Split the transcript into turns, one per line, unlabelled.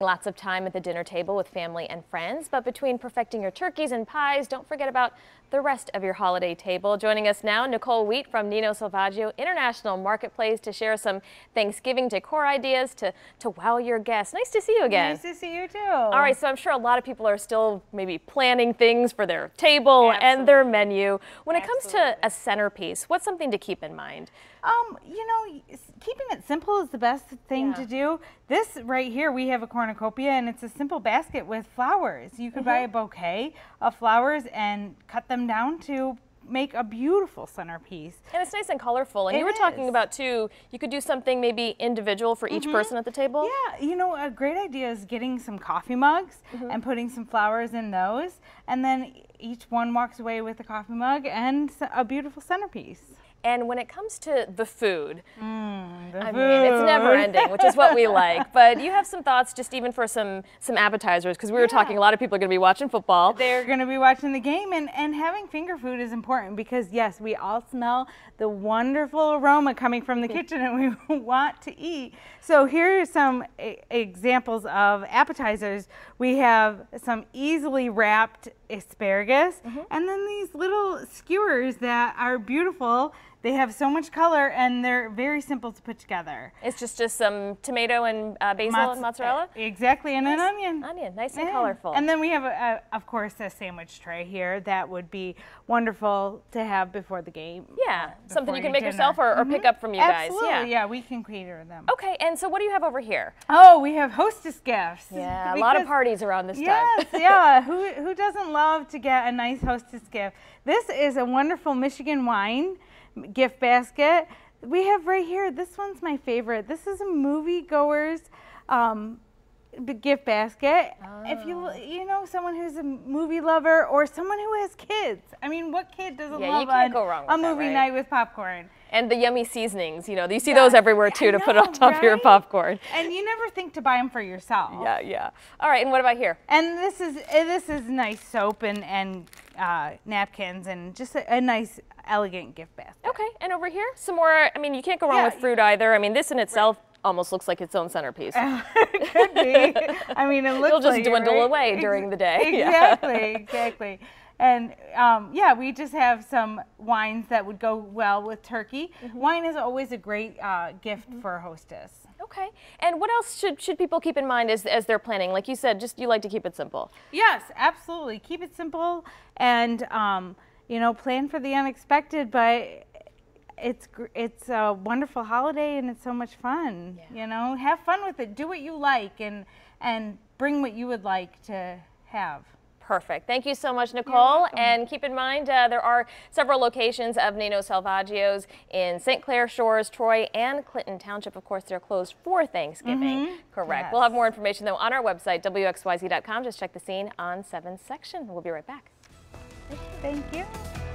Lots of time at the dinner table with family and friends, but between perfecting your turkeys and pies, don't forget about the rest of your holiday table. Joining us now, Nicole Wheat from Nino Salvaggio International Marketplace to share some Thanksgiving decor ideas to, to wow your guests. Nice to see you again.
Nice to see you too.
All right, so I'm sure a lot of people are still maybe planning things for their table Absolutely. and their menu. When Absolutely. it comes to a centerpiece, what's something to keep in mind?
Um, you know, keeping it simple is the best thing yeah. to do. This right here, we have a cornucopia and it's a simple basket with flowers. You could mm -hmm. buy a mm-hmm. bouquet of flowers and cut them down to make a beautiful centerpiece.
And it's nice and colorful. And it you were is. talking about too, you could do something maybe individual for each mm -hmm. person at the table.
Yeah, you know, a great idea is getting some coffee mugs mm -hmm. and putting some flowers in those. And then each one walks away with a coffee mug and a beautiful centerpiece.
And when it comes to the food,
mm, the
I
food.
mean, it's never ending, which is what we like. But you have some thoughts just even for some some appetizers, because we were yeah. talking, a lot of people are going to be watching football.
They're going to be watching the game, and, and having finger food is important because, yes, we all smell the wonderful aroma coming from the kitchen and we want to eat. So here are some examples of appetizers. We have some easily wrapped asparagus, mm -hmm. and then these little skewers that are beautiful they have so much color and they're very simple to put together.
It's just just some tomato and uh, basil Mozz and mozzarella?
Exactly, and nice. an onion.
Onion, nice and colorful.
And then we have, a, a, of course, a sandwich tray here that would be wonderful to have before the game.
Yeah, something you can make dinner. yourself or, or mm -hmm. pick up from you
Absolutely,
guys.
Absolutely, yeah. yeah, we can cater them.
Okay, and so what do you have over here?
Oh, we have hostess gifts.
Yeah, a lot of parties around this
yes, time. Yes, yeah. who, who doesn't love to get a nice hostess gift? This is a wonderful Michigan wine gift basket. We have right here, this one's my favorite. This is a moviegoer's um, gift basket. Oh. If you oh. you know someone who's a movie lover or someone who has kids. I mean, what kid doesn't
yeah,
love
a,
a movie
right?
night with popcorn?
And the yummy seasonings, you know, you see yeah. those everywhere too to put on top right? of your popcorn.
And you never think to buy them for yourself.
Yeah, yeah. All right, and what about here?
And this is this is nice soap and and uh, napkins and just a, a nice elegant gift basket.
Okay, and over here, some more, I mean, you can't go wrong yeah. with fruit either. I mean, this in itself right. almost looks like its own centerpiece.
it could be. I mean, it looks
It'll just
like
dwindle
it, right?
away during the day.
Exactly, exactly. And um, yeah, we just have some wines that would go well with turkey. Mm -hmm. Wine is always a great uh, gift mm -hmm. for a hostess.
Okay. And what else should, should people keep in mind as, as they're planning? Like you said, just you like to keep it simple.
Yes, absolutely. Keep it simple and um, you know, plan for the unexpected, but it's it's a wonderful holiday and it's so much fun. Yeah. You know, have fun with it. Do what you like and and bring what you would like to have.
Perfect. Thank you so much, Nicole. And keep in mind, uh, there are several locations of Nino Salvaggio's in St. Clair Shores, Troy, and Clinton Township. Of course, they're closed for Thanksgiving. Mm -hmm. Correct. Yes. We'll have more information, though, on our website, WXYZ.com. Just check the scene on 7th section. We'll be right back.
Thank you.